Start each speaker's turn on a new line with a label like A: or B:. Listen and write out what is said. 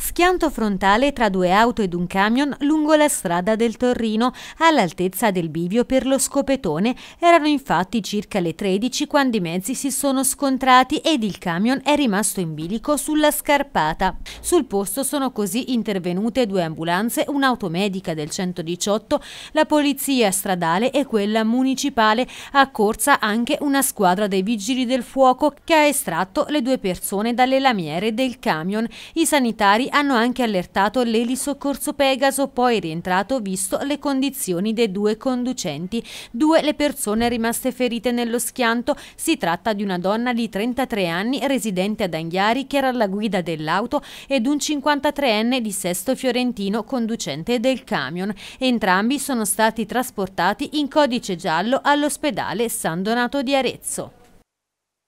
A: Schianto frontale tra due auto ed un camion lungo la strada del Torrino, all'altezza del bivio per lo scopetone. Erano infatti circa le 13 quando i mezzi si sono scontrati ed il camion è rimasto in bilico sulla scarpata. Sul posto sono così intervenute due ambulanze, un'automedica del 118, la polizia stradale e quella municipale. Accorsa anche una squadra dei vigili del fuoco che ha estratto le due persone dalle lamiere del camion. I sanitari hanno anche allertato l'elisoccorso Pegaso, poi rientrato visto le condizioni dei due conducenti. Due le persone rimaste ferite nello schianto. Si tratta di una donna di 33 anni residente ad Anghiari che era alla guida dell'auto ed un 53enne di Sesto Fiorentino conducente del camion. Entrambi sono stati trasportati in codice giallo all'ospedale San Donato di Arezzo.